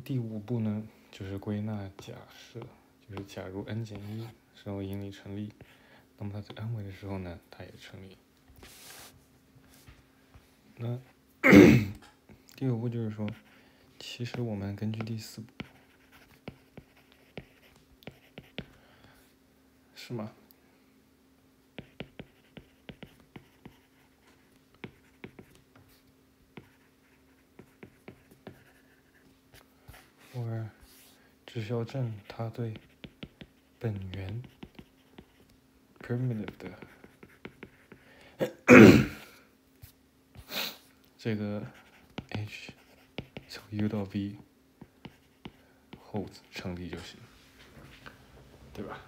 第五步呢，就是归纳假设，就是假如 n 减一时候引力成立，那么它在 n 维的时候呢，它也成立。那 第五步就是说，其实我们根据第四步，是吗？或只需要证它对本源 primitive 的 这个 h 从 u 到 v holds 成立就行，对吧？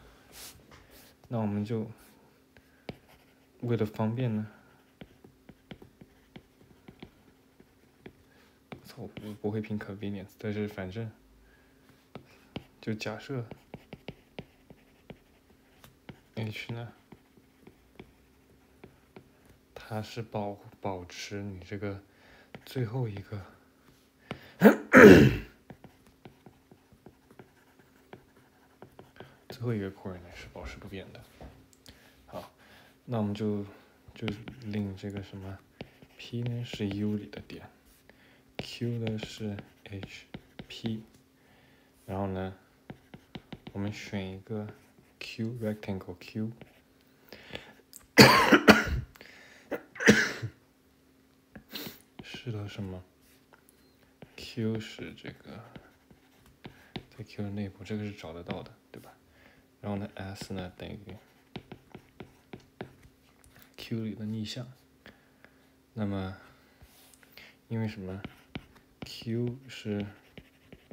那我们就为了方便呢，操，我不会拼 convenience，但是反正就假设 h 呢，它是保保持你这个最后一个。最后一个 coordinate 是保持不变的。好，那我们就就令这个什么 P 呢是 U 里的点，Q 呢是 HP，然后呢，我们选一个 Q rectangle Q，是的什么？Q 是这个在 Q 的内部，这个是找得到的，对吧？然后呢，S 呢等于 Q 里的逆向。那么，因为什么？Q 是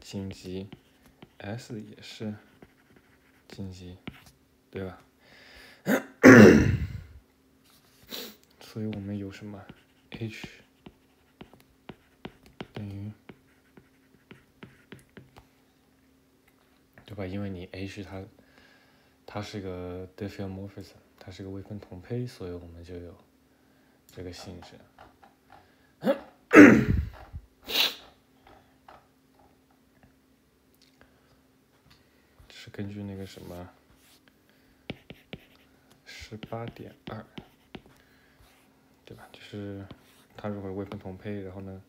紧急，S 也是紧急，对吧？所以我们有什么？H 等于，对吧？因为你 H 它。它是个 diffeomorphism，它是个微分同胚，所以我们就有这个性质。是根据那个什么十八点二，对吧？就是它如果微分同胚，然后呢，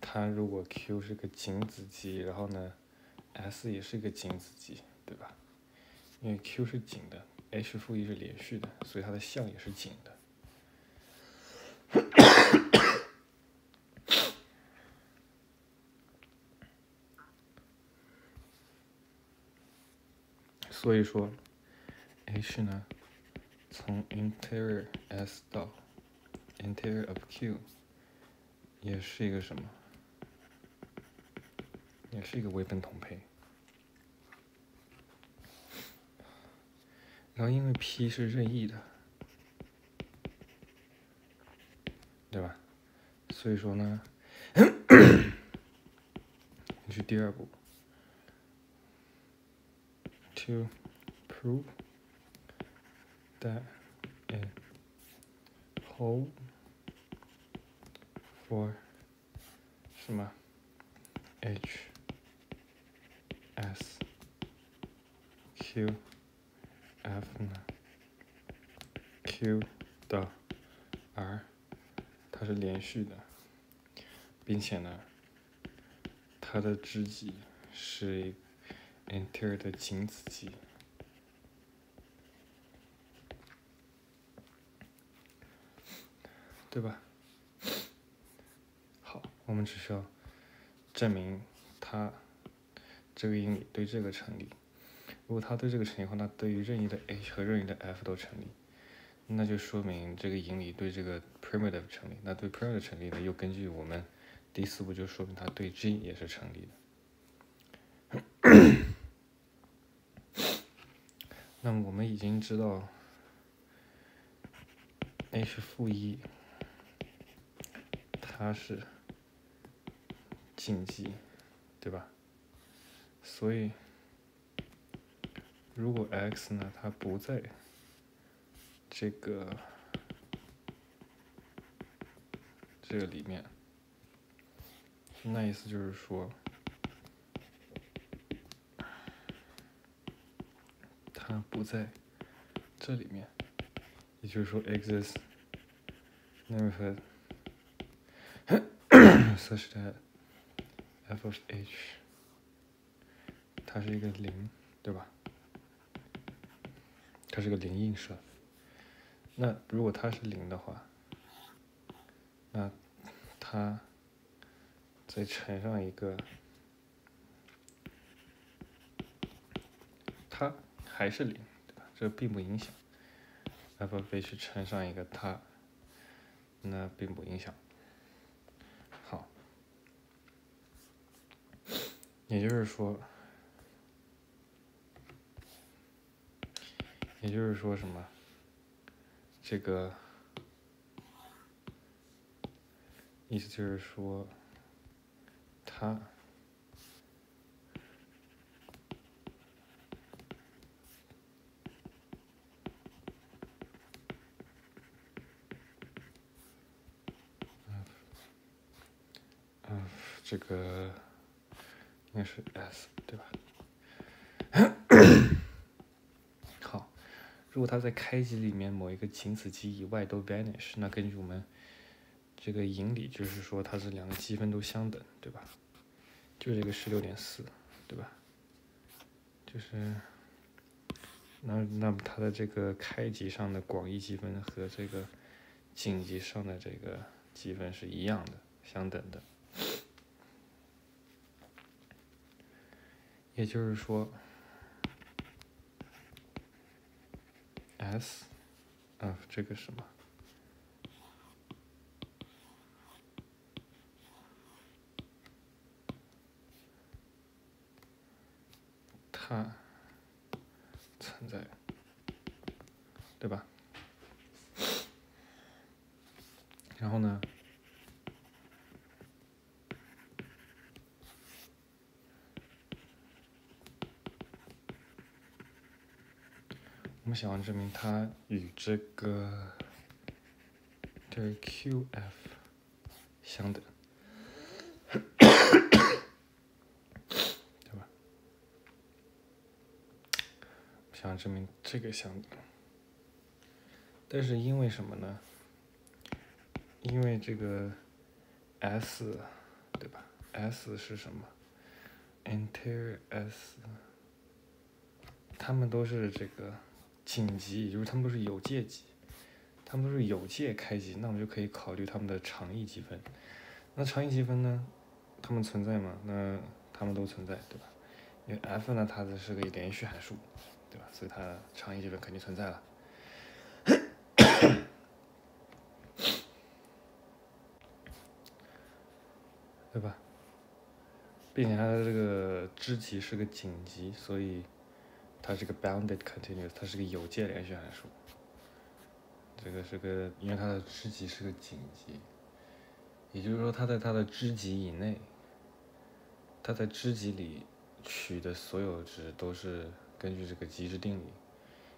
它如果 Q 是个井子集，然后呢，S 也是一个井子集，对吧？因为 Q 是紧的，H 负一是连续的，所以它的项也是紧的。所以说，H 呢，从 interior S 到 interior of Q，也是一个什么？也是一个微分同胚。然后因为 P 是任意的，对吧？所以说呢，是第二步，to prove that a whole for 什么 H S Q F 呢？Q 的 R，它是连续的，并且呢，它的知己是 enter 的井子集，对吧？好，我们只需要证明它这个因里对这个成立。如果它对这个成立的话，那对于任意的 H 和任意的 F 都成立，那就说明这个引理对这个 primitive 成立。那对 primitive 成立呢，又根据我们第四步就说明它对 G 也是成立的。那么我们已经知道 H 负一它是紧急，对吧？所以。如果 x 呢，它不在这个这个里面，那意思就是说它不在这里面，也就是说，exists neighborhood such that f of h 它是一个零，对吧？它是个零映射。那如果它是零的话，那它再乘上一个，它还是零，对吧？这并不影响。f of h 乘上一个它，那并不影响。好，也就是说。也就是说什么？这个意思就是说，它嗯，这个应该是 S 对吧？好如果它在开级里面某一个仅此级以外都 vanish，那根据我们这个引理，就是说它是两个积分都相等，对吧？就这个十六点四，对吧？就是那那么它的这个开级上的广义积分和这个紧急上的这个积分是一样的，相等的。也就是说。S，啊，这个什么？它存在，对吧？然后呢？我们想要证明它与这个对 QF 相等，对吧？想证明这个相等，但是因为什么呢？因为这个 S，对吧？S 是什么？Entire S，它们都是这个。紧急，也就是它们都是有界级，它们都是有界开级，那我们就可以考虑它们的长义积分。那长义积分呢？它们存在吗？那它们都存在，对吧？因为 f 呢，它的是个连续函数，对吧？所以它长义积分肯定存在了，对吧？并且它的这个支级是个紧急，所以。它是个 bounded continuous，它是个有界连续函数。这个是个，因为它的支级是个紧级，也就是说，它在它的支级以内，它在支级里取的所有值都是根据这个极值定理。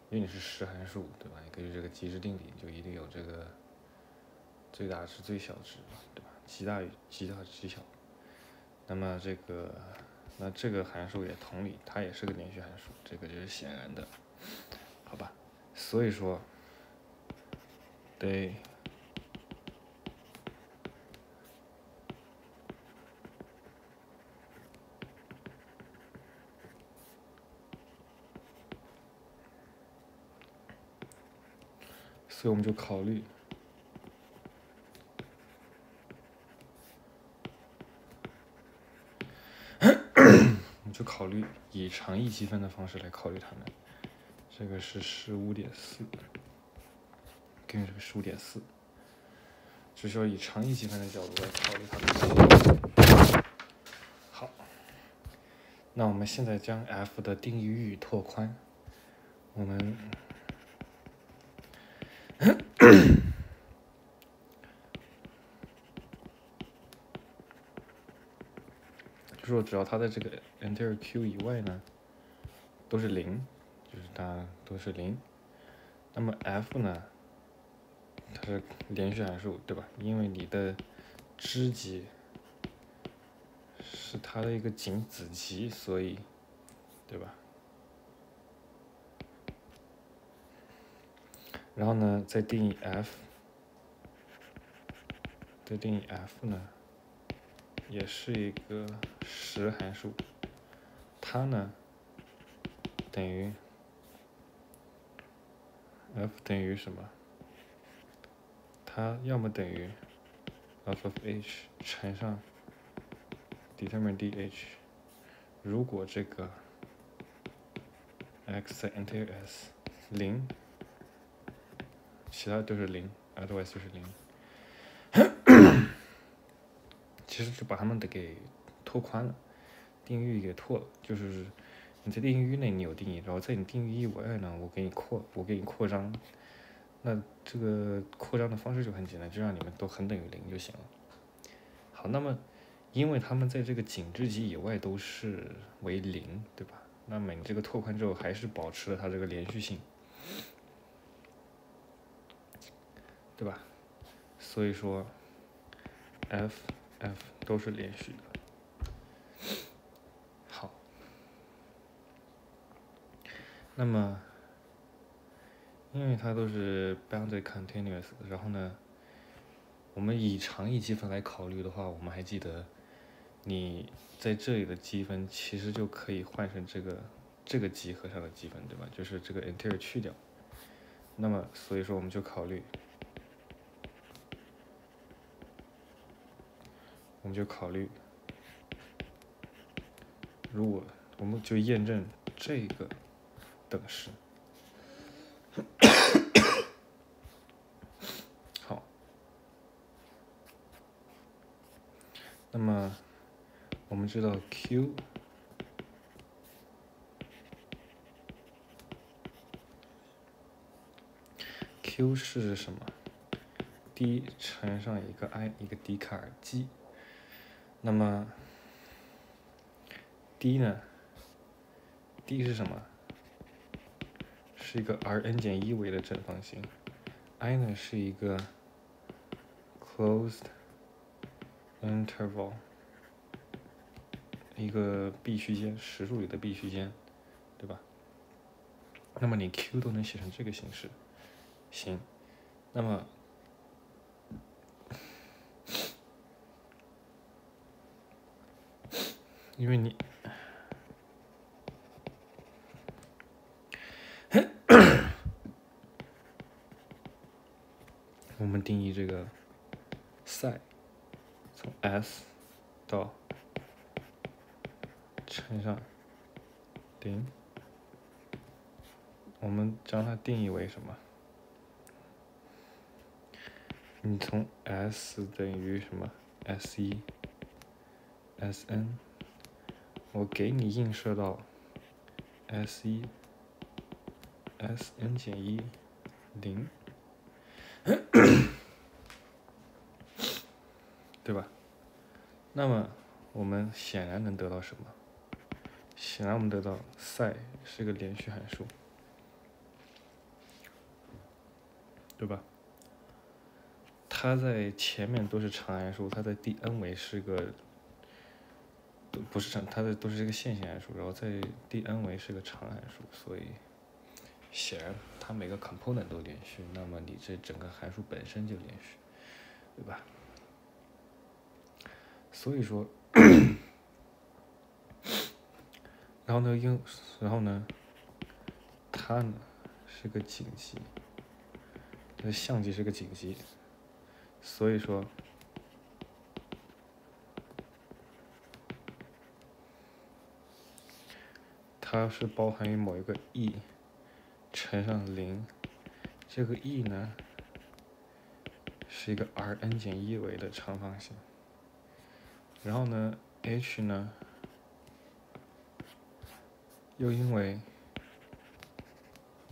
因为你是实函数，对吧？你根据这个极值定理，就一定有这个最大值、最小值，对吧？极大与极大极小。那么这个。那这个函数也同理，它也是个连续函数，这个就是显然的，好吧？所以说，对，所以我们就考虑。就考虑以长义积分的方式来考虑它们，这个是十五点四，根据这个十五点四，只需要以长义积分的角度来考虑它们。好，那我们现在将 f 的定义域拓宽，我们。只要它在这个 entire Q 以外呢，都是零，就是它都是零。那么 F 呢，它是连续函数，对吧？因为你的知级是它的一个仅子集，所以，对吧？然后呢，再定义 f，再定义 f 呢，也是一个实函数，它呢等于 f 等于什么？它要么等于 f of h 乘上 determine dh，如果这个 X，enter S 零，其他都是零，otherwise 就是零。其实就把它们的给拓宽了，定义域给拓了，就是你在定义域内你有定义，然后在你定义域外呢，我给你扩，我给你扩张。那这个扩张的方式就很简单，就让你们都恒等于零就行了。好，那么因为它们在这个井之极以外都是为零，对吧？那么你这个拓宽之后还是保持了它这个连续性，对吧？所以说，f f 都是连续的。好，那么。因为它都是 bounded continuous，然后呢，我们以长义积分来考虑的话，我们还记得，你在这里的积分其实就可以换成这个这个集合上的积分，对吧？就是这个 interior 去掉，那么所以说我们就考虑，们就考虑，如果我们就验证这个等式。好，那么我们知道 Q Q 是什么？D 乘上一个 i 一个笛卡尔积，那么 D 呢？D 是什么？是一个 Rn 减一维的正方形，I 呢是一个 closed interval，一个闭区间，实数里的闭区间，对吧？那么你 Q 都能写成这个形式，行，那么，因为你。我们定义这个 psi 从 S 到乘上零，我们将它定义为什么？你从 S 等于什么？S 一 S n，我给你映射到 S 一 S n 减一零。对吧？那么我们显然能得到什么？显然我们得到 psi 是个连续函数，对吧？它在前面都是常函数，它在第 n 维是个都不是长，它的都是这个线性函数，然后在第 n 维是个长函数，所以。显然，它每个 component 都连续，那么你这整个函数本身就连续，对吧？所以说，然后呢，因然后呢，它呢是个紧急，那相机是个紧急，所以说，它是包含于某一个 e。乘上零，这个 e 呢是一个 Rn 减一维的长方形，然后呢 h 呢又因为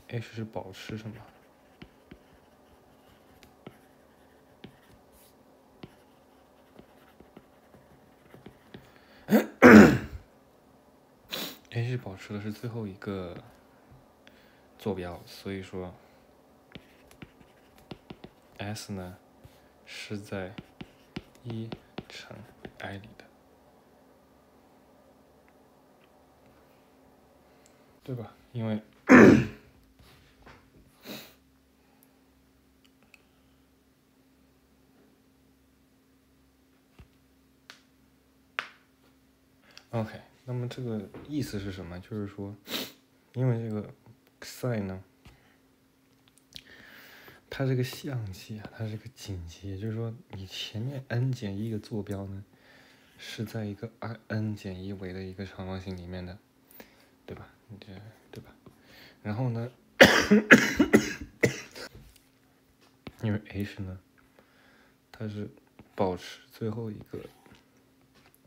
h 是保持什么这个是最后一个坐标，所以说 s 呢，是在一乘 i 里的。对吧？因为 ok。那么这个意思是什么？就是说，因为这个 psi 呢，它这个相机啊，它是个紧急，也就是说，你前面 n 减一个坐标呢，是在一个 r n 减一维的一个长方形里面的，对吧？你这对吧？然后呢，因为 h 呢，它是保持最后一个。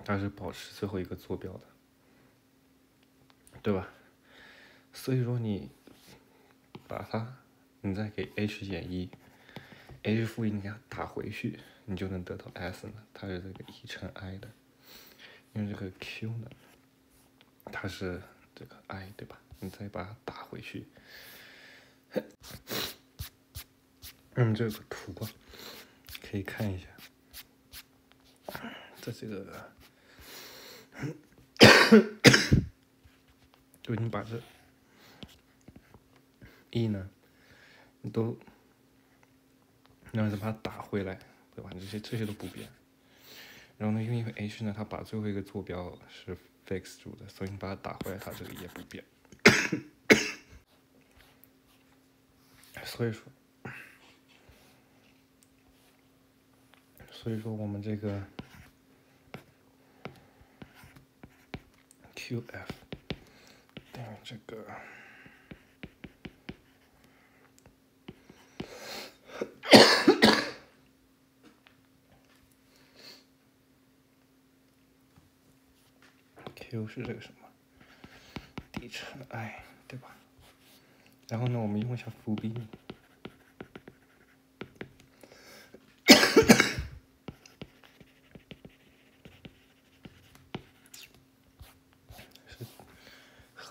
它是保持最后一个坐标的，对吧？所以说你把它，你再给 h 减一，h 负一，你给它打回去，你就能得到 s 呢？它是这个一乘 i 的，因为这个 q 呢，它是这个 i，对吧？你再把它打回去，嗯，这个图啊，可以看一下，在这个。就你把这 e 呢，你都，然后再把它打回来，对吧？这些这些都不变。然后呢，因为 h 呢，它把最后一个坐标是 fix 住的，所以你把它打回来，它这个也不变。所以说，所以说我们这个。，qf 点这个 Q 是这个什么 D 乘 I 对吧？然后呢，我们用一下伏笔。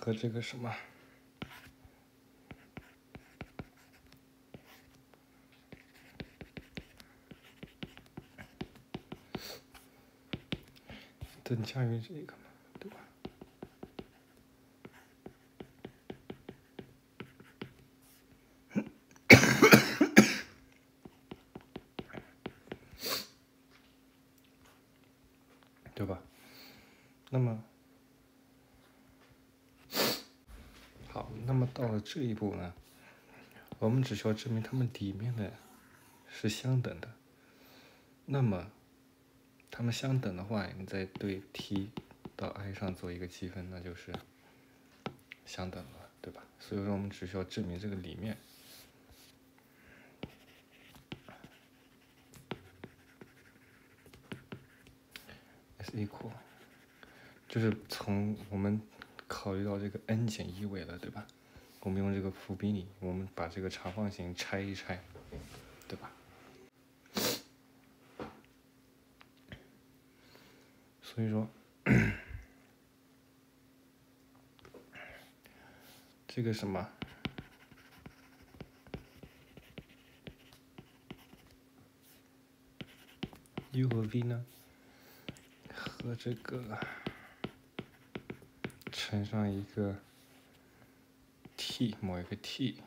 和这个什么，等价于这个吗，对吧？对吧？那么。那么到了这一步呢，我们只需要证明它们底面的是相等的。那么，它们相等的话，你再对 t 到 i 上做一个积分，那就是相等了，对吧？所以说我们只需要证明这个里面 s equal，就是从我们考虑到这个 n 减一维了，对吧？我们用这个伏比例，我们把这个长方形拆一拆，对吧？所以说，这个什么 u 和 v 呢，和这个乘上一个。T 某一个 t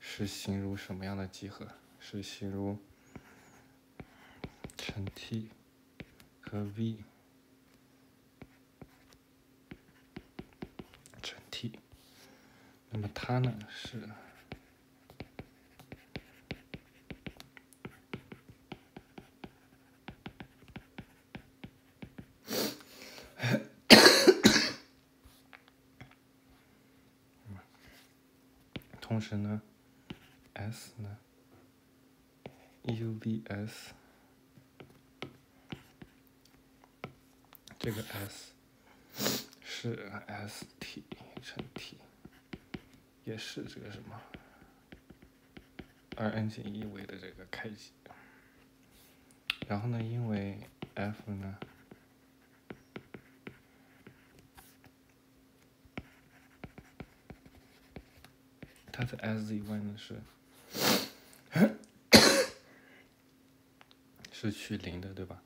是形如什么样的集合？是形如乘 t 和 v 乘 t。那么它呢是？同时呢，s 呢，uvs 这个 s 是 st 乘 t，也是这个什么二 n 减一维的这个开启。然后呢，因为 f 呢。它在 S 以外呢是 是去零的，对吧？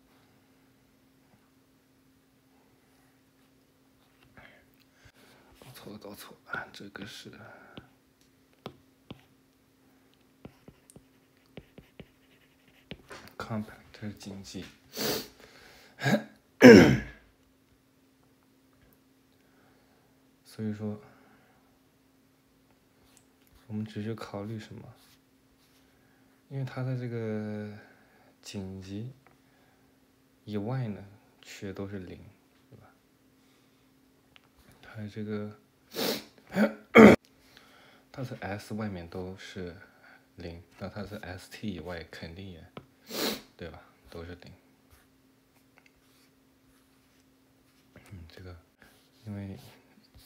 搞错了，搞错了，这个是 compact 经济。所以说，我们只是考虑什么？因为它的这个紧急以外呢，却都是零，对吧？它这个 它是 S 外面都是零，那它是 ST 以外肯定也，对吧？都是零。嗯，这个，因为，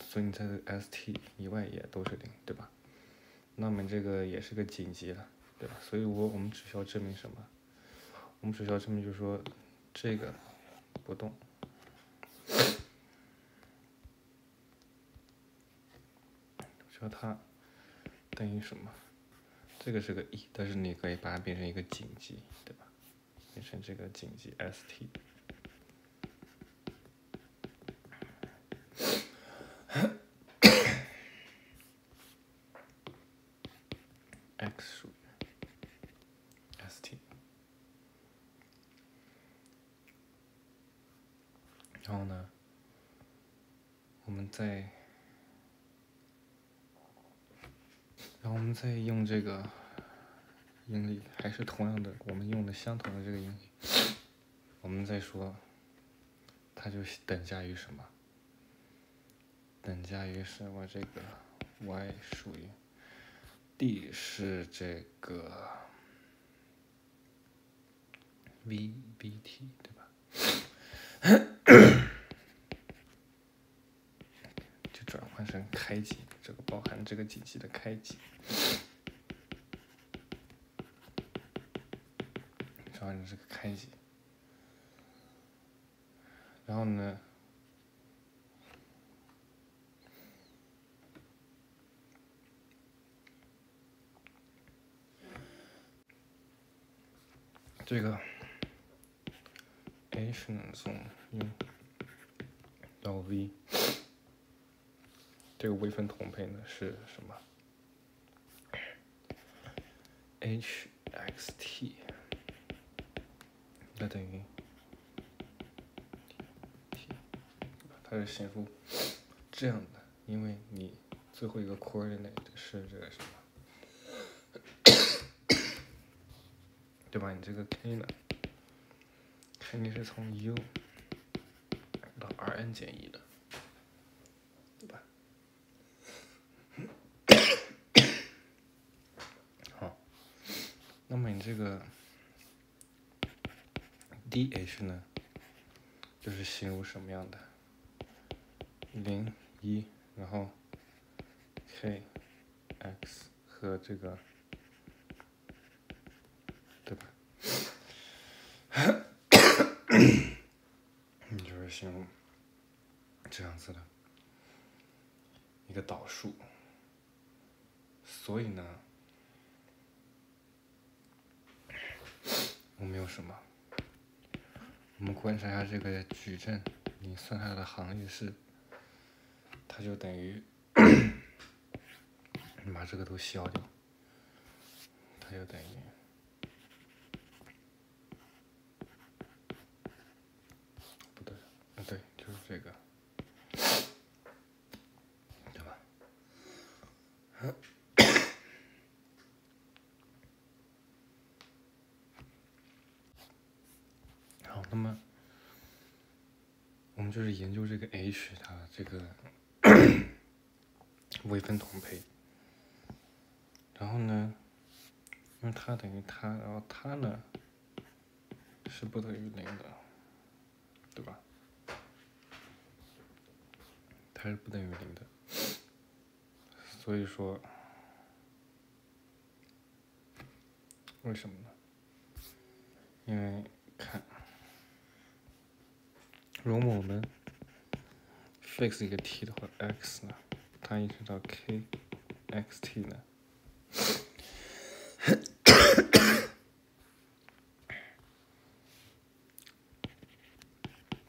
所以你在 ST 以外也都是零，对吧？那么这个也是个紧急了，对吧？所以我我们只需要证明什么？我们只需要证明就是说，这个不动，只要它等于什么？这个是个 E，但是你可以把它变成一个紧急，对吧？变成这个紧急 ST。X 属于 ST，然后呢，我们再，然后我们再用这个应力，还是同样的，我们用的相同的这个应力，我们再说，它就等价于什么？等价于是我这个 y 属于。D 是这个 V B T 对吧？就转换成开机，这个包含这个紧急的开机，转换成这个开机，然后呢？这个 H 呢从用到 V，这个微分同配呢是什么？H X T，那等于它是显出这样的，因为你最后一个 coordinate 是这个什么？对吧？你这个 k 呢，肯定是从 u 到 Rn 减一的，对吧？好，那么你这个 dh 呢，就是形如什么样的？零一，然后 k x 和这个。你就是形容这样子的一个导数，所以呢，我们有什么？我们观察一下这个矩阵，你算它的行列式，它就等于 你把这个都消掉，它就等于。这个，对吧？好，那么我们就是研究这个 H 它这个 微分同胚，然后呢，因为它等于它，然后它呢是不等于零的，对吧？它是不等于零的，所以说，为什么呢？因为看，如果我们 fix 一个 t 的话，x 呢，它一直到 k x t 呢，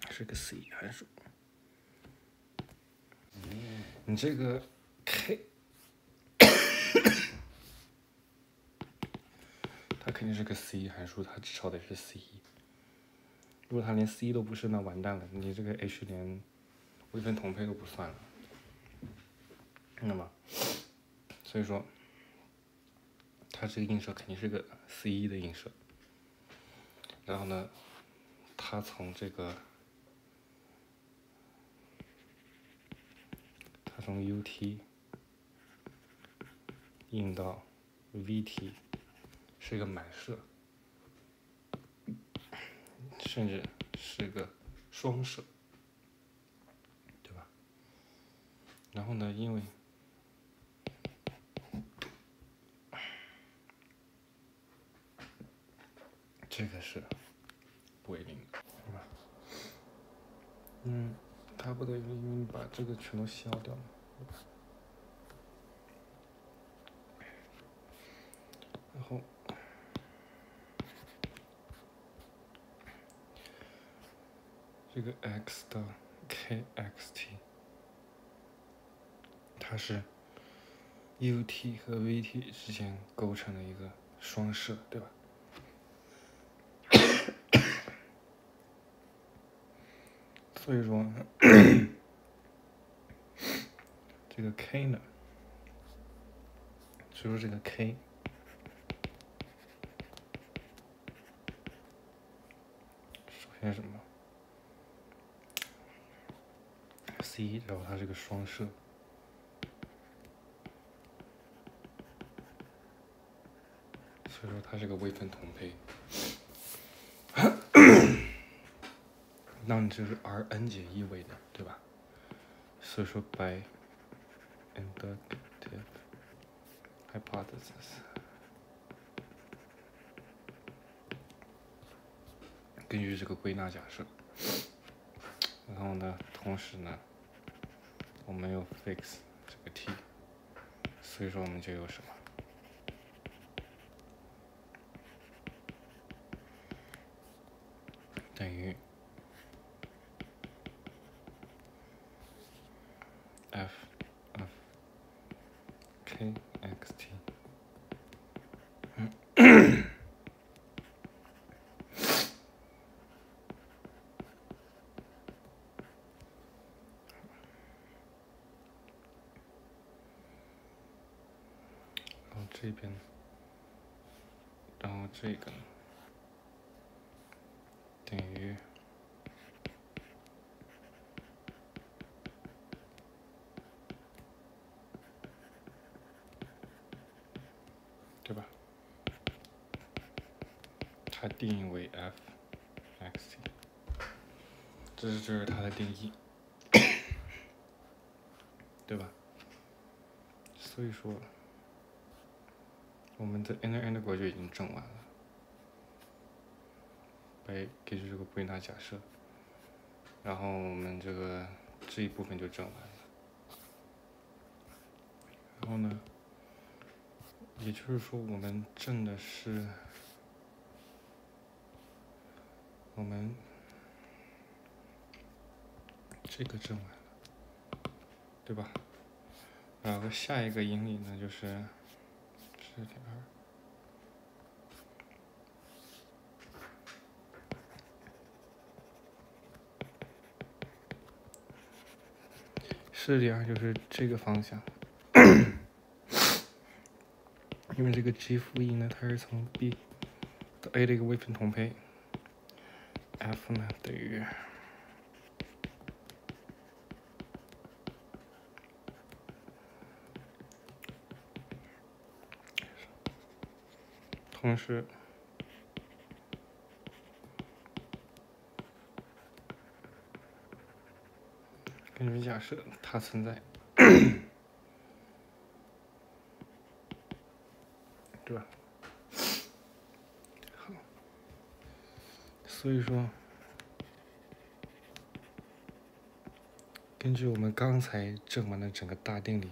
是个 c 函数。你这个 k，它肯定是个 c 函数，它至少得是 c，如果它连 C 都不是，那完蛋了，你这个 H 连微分同配都不算了。那么，所以说，它这个映射肯定是个 C 一的映射。然后呢，它从这个，它从 UT 映到 VT 是一个满射，甚至是个双手，对吧？然后呢，因为这个是不为零的，对吧？嗯，它不等于因为你把这个全都消掉嘛，对吧？然后这个 x 的 kxt，它是 ut 和 vt 之间构成的一个双射，对吧？所以说，这个 k 呢，所以说这个 k，首先什么？然后它是个双射，所以说它是个微分同配。那你就是 Rn 减一维的，对吧？所以说 by inductive hypothesis，根据这个归纳假设，然后呢，同时呢，我们有 fix 这个 t，所以说我们就有什么？等于 f f k x t。然后这边，然后这个，等于对吧？它定义为 f x 这是这是它的定义，对吧？所以说，我们的 inner integral 就已经证完了。被给出这个归纳假设，然后我们这个这一部分就证完了。然后呢，也就是说，我们证的是我们这个证完了，对吧？然后下一个引理呢，就是十点二。是点就是这个方向，因为这个 G 负一呢，它是从 B 到 A 的一个微分同配，F 呢等于同时。根据假设它存在，对吧？好，所以说，根据我们刚才证完的整个大定理，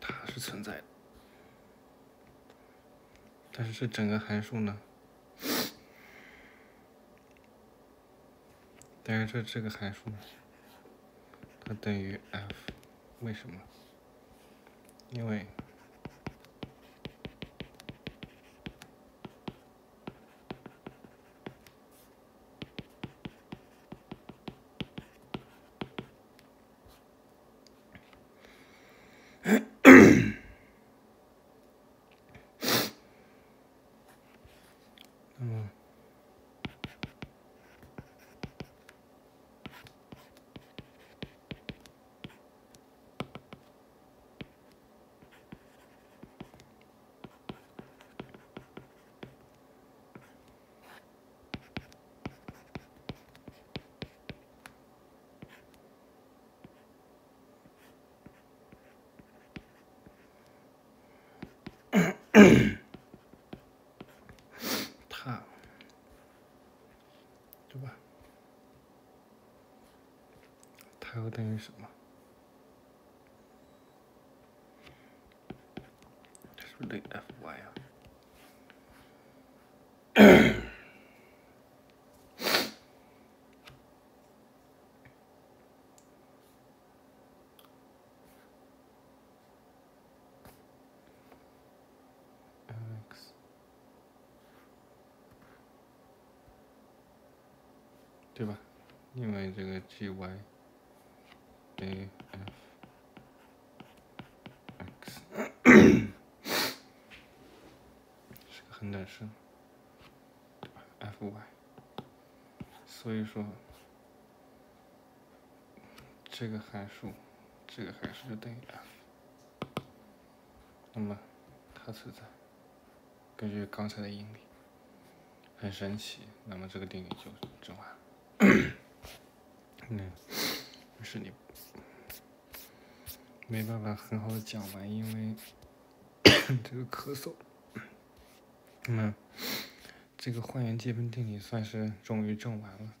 它是存在的，但这整个函数呢？但是这这个函数呢，它等于 f，为什么？因为。它，对吧？它又等于什么？是不是等于 Fy 啊？对吧？因为这个 g y a f x 是个恒等式，对吧？f y，所以说这个函数，这个函数就等于 f，那么它存在，根据刚才的应力，很神奇，那么这个定理就证完了。嗯，是你没办法很好的讲完，因为 这个咳嗽。嗯，这个换元积分定理算是终于证完了。